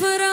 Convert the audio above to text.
for